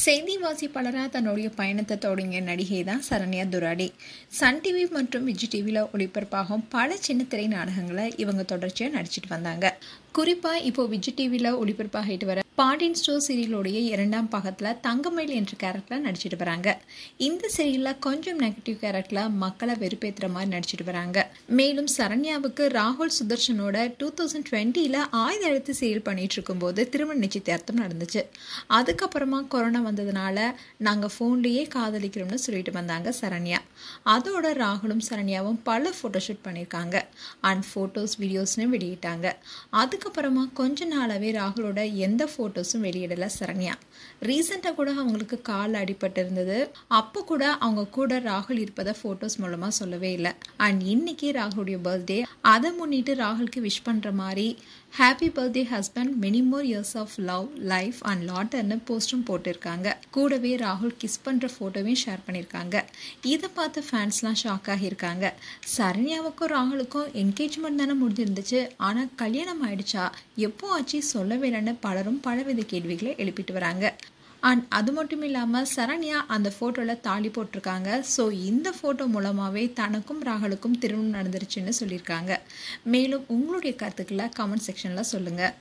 செய்தி வாசிப்பாளராக தன்னுடைய பயணத்தை தொடங்கிய நடிகை தான் சரண்யா துராடி. சன் டிவி மற்றும் விஜய் டிவியில் ஒளிபரப்பாகும் பல சின்ன திரை நாடகங்களை இவங்க தொடர்ச்சியாக நடிச்சிட்டு வந்தாங்க. குறிப்பாக இப்போ விஜய் டிவியில் ஒளிபரப்பாகிட்டு வர பாண்டியன் ஸ்டோர் சீரியலுடைய இரண்டாம் பாகத்தில் தங்கமயில் என்ற கேரக்டரில் நடிச்சிட்டு வராங்க. இந்த சீரியலில் கொஞ்சம் நெகட்டிவ் கேரக்டரில் மக்களை வெறுப்பேற்றுற மாதிரி நடிச்சிட்டு வராங்க. மேலும் சரண்யாவுக்கு ராகுல் சுதர்ஷனோட டூ தௌசண்ட் டுவெண்ட்டியில் ஆயுத எழுத்து சீரியல் பண்ணிட்டு இருக்கும்போது திருமண நிச்சயதார்த்தம் நடந்துச்சு. அதுக்கப்புறமா கொரோனா வந்ததுனால நாங்கள் ஃபோன்லேயே காதலிக்கிறோம்னு சொல்லிட்டு வந்தாங்க சரண்யா. அதோட ராகுலும் சரண்யாவும் பல ஃபோட்டோஷூட் பண்ணியிருக்காங்க அண்ட் ஃபோட்டோஸ் வீடியோஸ்னு வெளியிட்டாங்க. அதுக்கப்புறமா கொஞ்ச நாளாகவே ராகுலோட எந்த ஃபோ ஃபோட்டோஸும் வெளியிடலை சரண்யா. ரீசெண்டாக கூட அவங்களுக்கு கால் அடிபட்டு இருந்தது அப்போ கூட அவங்க கூட ராகுல் இருப்பதை ஃபோட்டோஸ் மூலமாக சொல்லவே இல்லை. அண்ட் இன்னைக்கு ராகுலுடைய பர்த்டே அதை முன்னிட்டு ராகுலுக்கு விஷ் பண்ணுற மாதிரி happy birthday husband many more years of love life and லாட்டர்னு போஸ்டும் போட்டிருக்காங்க. கூடவே ராகுல் கிஸ் பண்ணுற ஃபோட்டோவையும் ஷேர் பண்ணியிருக்காங்க இதை பார்த்து ஃபேன்ஸ்லாம் ஷாக் ஆகியிருக்காங்க. சரண்யாவுக்கும் ராகுலுக்கும் என்கேஜ்மெண்ட் தானே முடிஞ்சிருந்துச்சு. ஆனால் கல்யாணம் ஆயிடுச்சா? எப்போ ஆச்சு? சொல்லவே இல்லைன்னு பலரும் பலவித கேள்விகளை எழுப்பிட்டு வராங்க. அண்ட் அது மட்டும் இல்லாமல் சரண்யா அந்த ஃபோட்டோவில் தாலி போட்டிருக்காங்க. ஸோ இந்த ஃபோட்டோ மூலமாகவே தனக்கும் ராகுலுக்கும் திருமணம் நடந்துருச்சுன்னு சொல்லியிருக்காங்க. மேலும் உங்களுடைய கருத்துக்களை கமெண்ட் செக்ஷனில் சொல்லுங்கள்